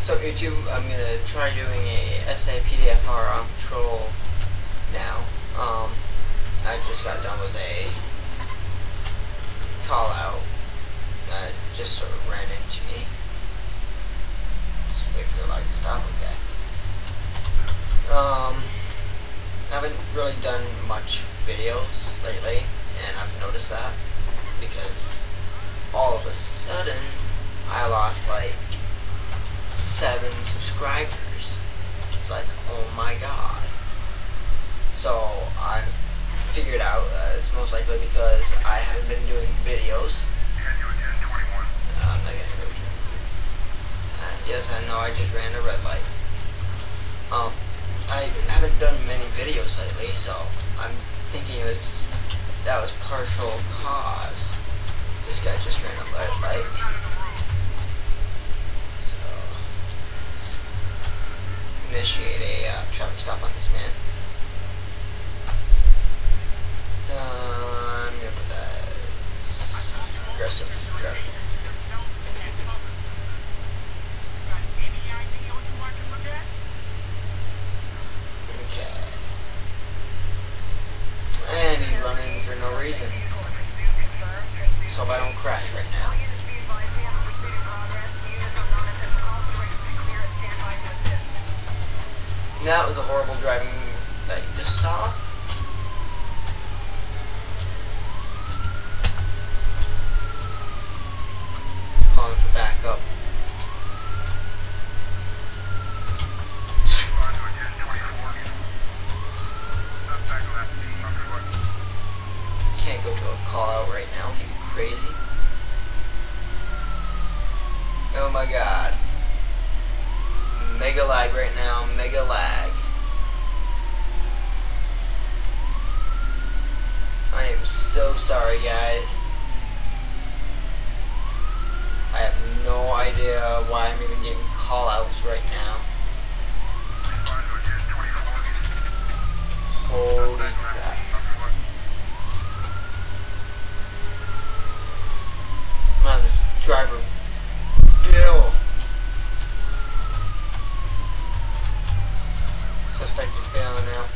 So YouTube, I'm gonna try doing a SAPDFR on patrol now. Um, I just got done with a call out that just sort of ran into me. Just wait for the light to stop. Okay. Um, I haven't really done much videos lately, and I've noticed that because all of a sudden I lost like seven subscribers. It's like, oh my god. So I figured out uh, it's most likely because I haven't been doing videos. I'm not gonna go uh, Yes, I know I just ran a red light. Um, I haven't done many videos lately, so I'm thinking it was that was partial cause. This guy just ran a red light. Initiate a uh, traffic stop on this man. Uh, I'm gonna put that as aggressive driving. Okay. And he's running for no reason. So if I don't crash right now. That was a horrible driving that you just saw. He's calling for backup. Can't go to a call out right now. You crazy? Oh my god. Lag right now. Mega lag. I am so sorry, guys. I have no idea why I'm even getting call outs right now. Holy crap. Man, this driver. Is bailing out.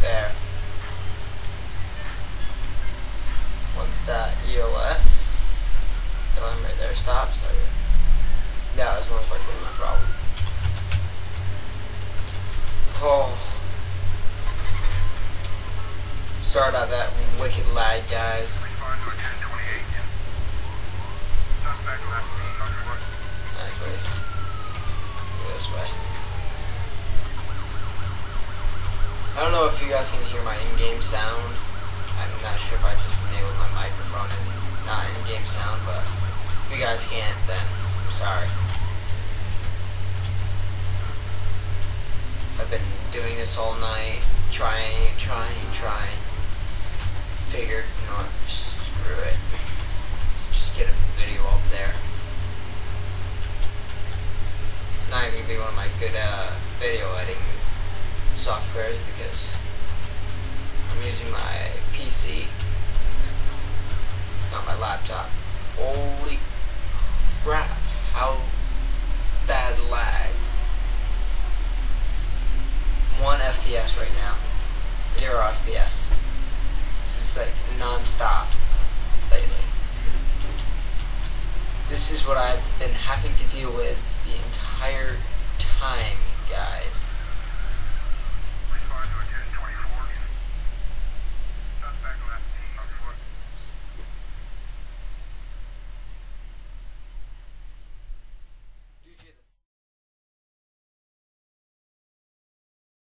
There. Once that EOS, the one right there stops, so that was most likely my problem. Oh. Sorry about that wicked lag, guys. Actually, go this way. I don't know if you guys can hear my in-game sound. I'm not sure if I just enabled my microphone and not in-game sound, but if you guys can't, then I'm sorry. I've been doing this all night, trying, trying, trying. Figured, you know what, screw it. Let's just get a video up there. It's not even gonna be one of my good uh, video editing softwares because I'm using my PC, not my laptop. Holy crap, how bad lag. 1 FPS right now. 0 FPS. This is like non-stop lately. This is what I've been having to deal with the entire time, guys.